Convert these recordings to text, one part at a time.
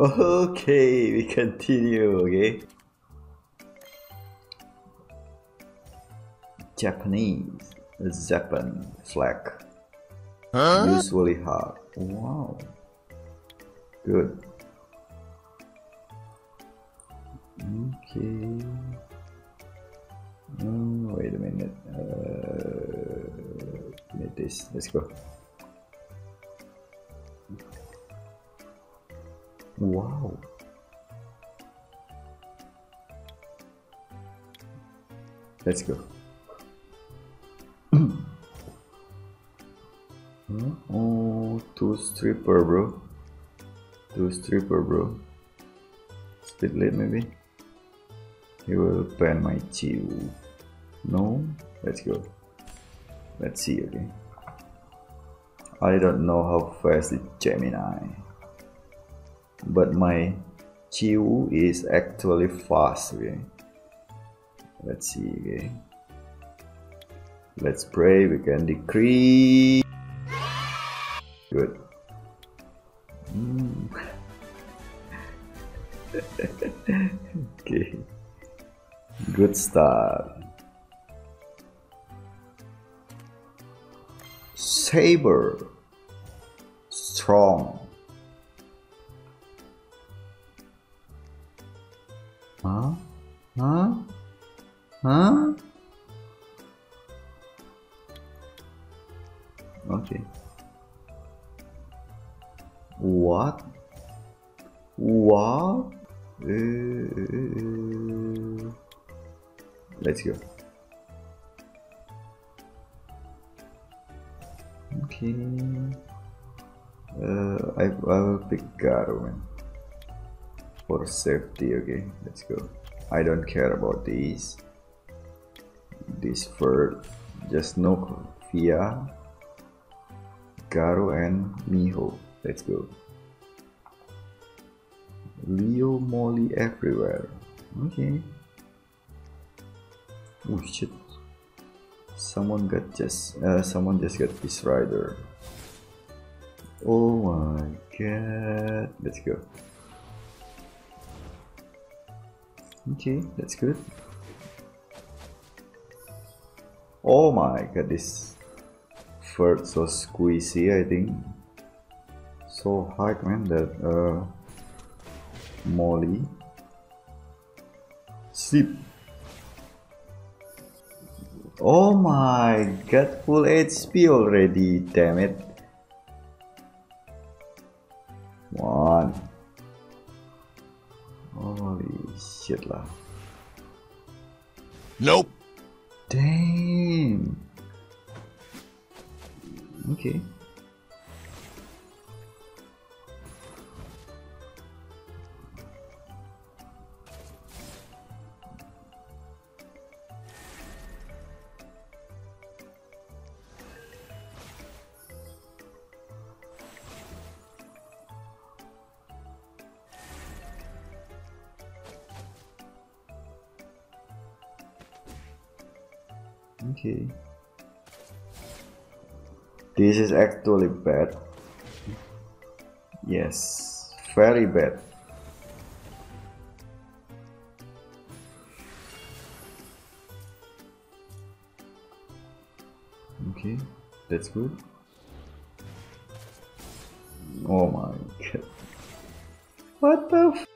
Okay, we continue, okay? Japanese, Japan flag. Usually hard. Wow. Good. Okay. Oh, wait a minute. Uh, this. Let's go. Wow. Let's go. oh, two stripper, bro. Two stripper, bro. Speed late, maybe. He will ban my Chiu. No? Let's go. Let's see, okay. I don't know how fast Gemini. But my Chiu is actually fast, okay. Let's see, okay. Let's pray we can decrease. Good. Mm. okay. Good start. Saber. Strong. Huh? Huh? Okay. What? What? Uh, let's go. Okay. Uh, I, I will pick Garwin for safety. Okay, let's go. I don't care about these. This for just no via Garo and Miho. Let's go. Leo Molly everywhere. Okay. Oh shit. Someone got just uh, someone just got this rider. Oh my god. Let's go. Okay, that's good. Oh my god, this first so squeezy I think. So hard man that uh Molly. Sleep. Oh my god, full HP already, damn it. Shit lah. Nope. Damn. Okay. Okay. This is actually bad. Yes, very bad. Okay, that's good. Oh my god. What the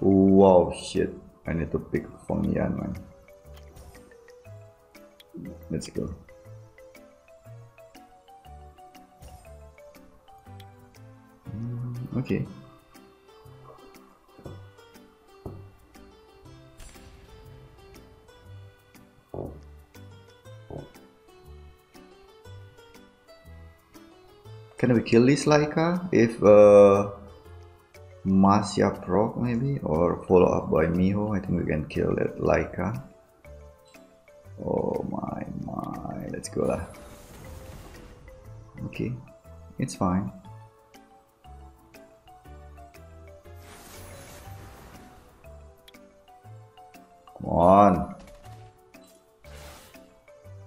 Wow, shit. I need to pick Feng Yan, man. Let's go. Mm, Okay. Can we kill this Laika if uh, Masya proc maybe or follow up by Miho? I think we can kill that Laika. Oh my my, let's go lah. Okay, it's fine. Come on.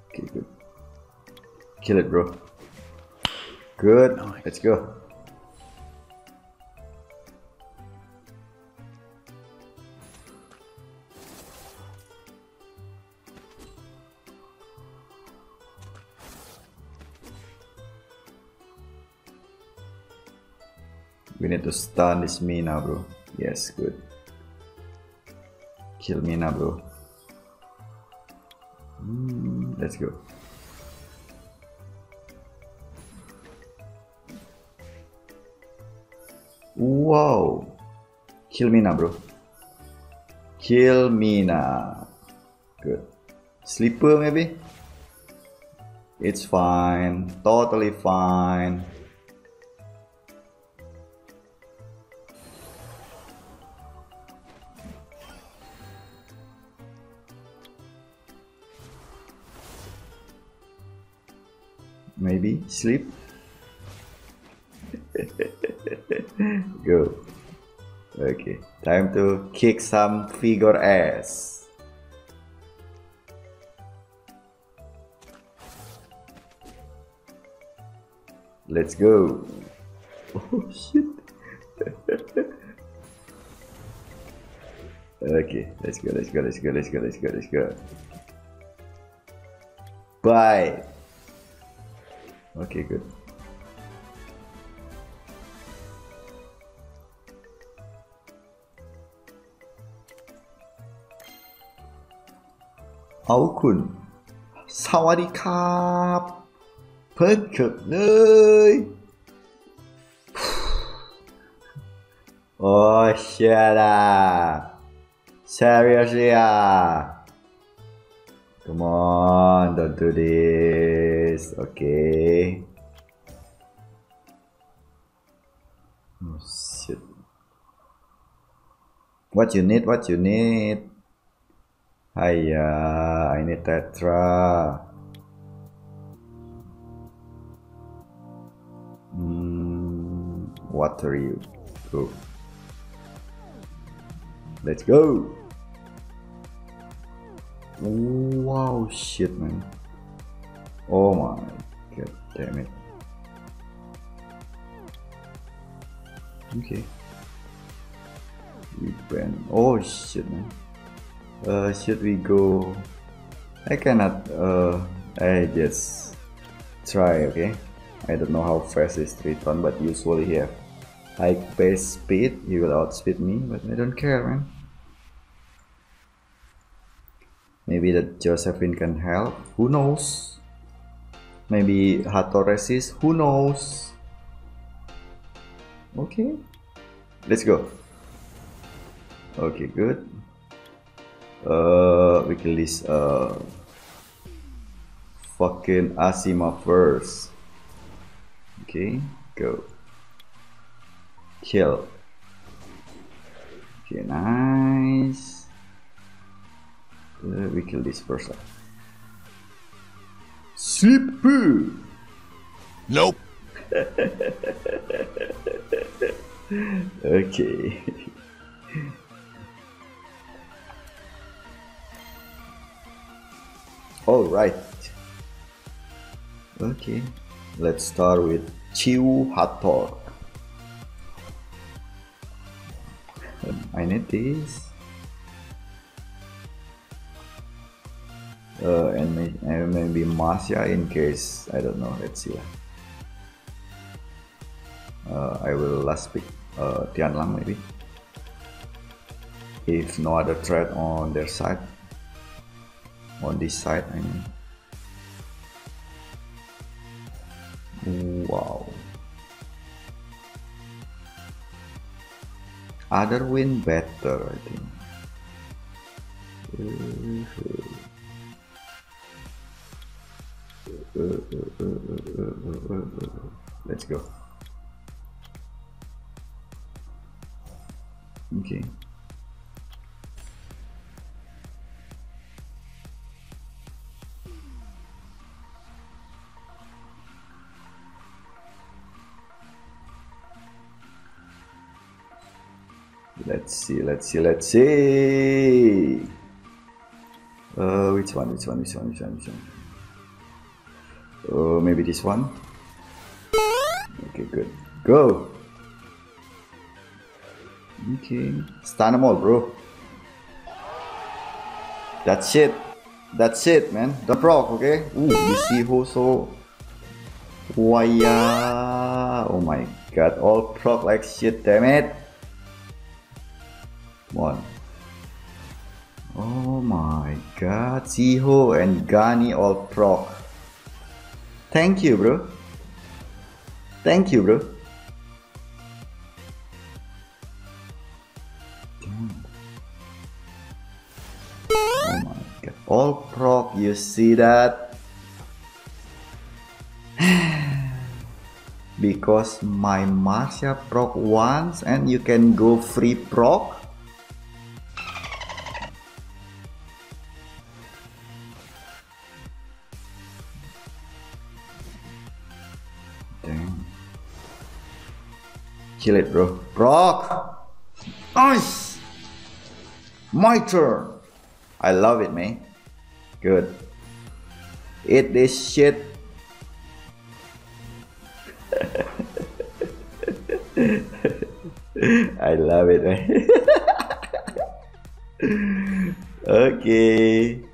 Okay, good. Kill it, bro. Good. Let's go. We need to stun this Mina, bro. Yes, good. Kill Mina, bro. Mm, let's go. Wow. Kill Mina, bro. Kill Mina. Good. Sleeper, maybe? It's fine. Totally fine. Maybe sleep. Go. Okay, time to kick some figure ass. Let's go. Oh shit. okay, let's go, let's go, let's go, let's go, let's go, let's go. Bye. Okay, good. Aokun. Sawadee kap. Perfect. Oh shit. Ah. Seriously ah. Come on, don't do this. Okay. Oh shit. What you need? What you need? Hiya, I need Tetra. Mm, water you. Go. Let's go. Wow, shit, man. Oh my god, damn it. Okay. We ban. Oh shit, man. Uh, should we go? I cannot. Uh, I just try. Okay. I don't know how fast is Triton, but usually he have high base speed. He will outspeed me, but I don't care, man. Maybe that Josephine can help. Who knows? Maybe Hato resist. Who knows? Okay. Let's go. Okay, good. Uh, we can list uh fucking Asima first. Okay, go. Kill. Okay, nice. Uh, we kill this person. Sleep. Nope. Okay. All right. Okay. Let's start with Chiu Hator. I need this. Uh, and, may, and maybe Masya in case I don't know. Let's see. Uh, I will last pick uh, Tianlang maybe. if no other threat on their side on this side I mean wow other win better I think let's go okay Let's see, let's see, let's see. Uh, which one, which one, which one, which one, which one? Maybe this one? Okay, good. Go! Okay. Stun them all, bro. That's it. That's it, man. The proc, okay? Ooh, you see who so... Waya! Oh my god, all proc like shit, damn it! One. Oh my god, Ziho and Gani all proc. Thank you, bro. Thank you, bro. Oh my god. All proc, you see that? because my Marcia proc once and you can go free proc Kill it, bro. Brock! Nice! My turn! I love it, man. Good. Eat this shit. I love it, man. okay.